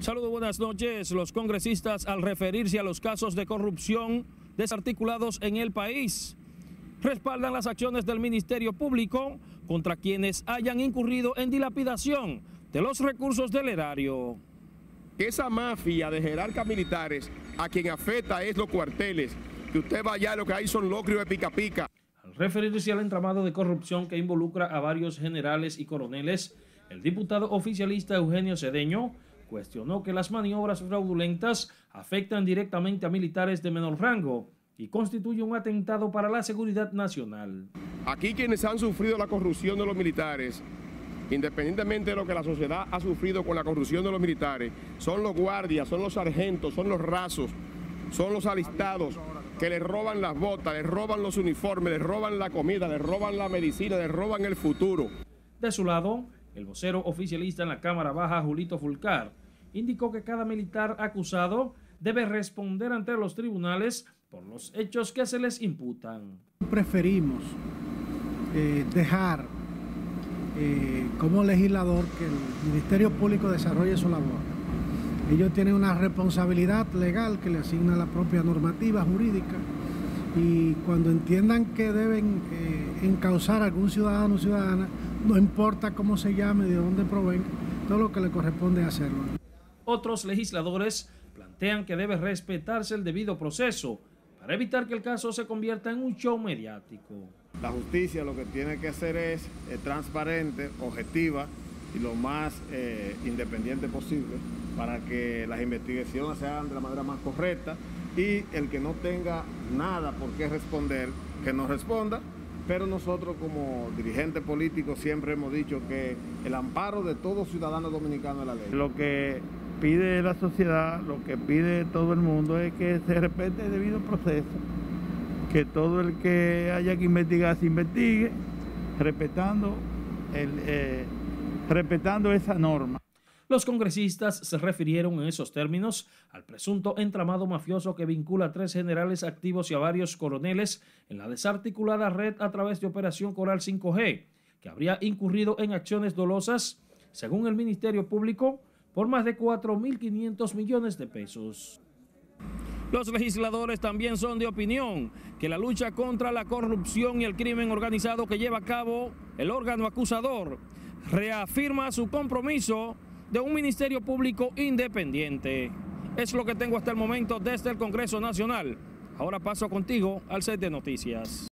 Saludos, buenas noches. Los congresistas, al referirse a los casos de corrupción desarticulados en el país, respaldan las acciones del Ministerio Público contra quienes hayan incurrido en dilapidación de los recursos del erario. Esa mafia de jerarcas militares a quien afecta es los cuarteles, que usted vaya, lo que hay son locrios de pica pica. Al referirse al entramado de corrupción que involucra a varios generales y coroneles, el diputado oficialista Eugenio Cedeño cuestionó que las maniobras fraudulentas afectan directamente a militares de menor rango y constituye un atentado para la seguridad nacional. Aquí quienes han sufrido la corrupción de los militares, independientemente de lo que la sociedad ha sufrido con la corrupción de los militares, son los guardias, son los sargentos, son los rasos, son los alistados que les roban las botas, les roban los uniformes, les roban la comida, les roban la medicina, les roban el futuro. De su lado, el vocero oficialista en la Cámara Baja, Julito Fulcar, indicó que cada militar acusado debe responder ante los tribunales por los hechos que se les imputan. Preferimos eh, dejar eh, como legislador que el Ministerio Público desarrolle su labor. Ellos tienen una responsabilidad legal que le asigna la propia normativa jurídica y cuando entiendan que deben eh, encauzar a algún ciudadano o ciudadana, no importa cómo se llame, de dónde provenga, todo lo que le corresponde hacerlo. Otros legisladores plantean que debe respetarse el debido proceso para evitar que el caso se convierta en un show mediático. La justicia lo que tiene que hacer es eh, transparente, objetiva y lo más eh, independiente posible para que las investigaciones se hagan de la manera más correcta y el que no tenga nada por qué responder, que no responda. Pero nosotros como dirigentes políticos siempre hemos dicho que el amparo de todo ciudadano dominicano es la ley. Lo que pide la sociedad, lo que pide todo el mundo es que se respete el debido proceso, que todo el que haya que investigar se investigue, respetando, el, eh, respetando esa norma. Los congresistas se refirieron en esos términos al presunto entramado mafioso que vincula a tres generales activos y a varios coroneles en la desarticulada red a través de Operación Coral 5G, que habría incurrido en acciones dolosas, según el Ministerio Público, por más de 4.500 millones de pesos. Los legisladores también son de opinión que la lucha contra la corrupción y el crimen organizado que lleva a cabo el órgano acusador reafirma su compromiso de un Ministerio Público independiente. Es lo que tengo hasta el momento desde el Congreso Nacional. Ahora paso contigo al set de noticias.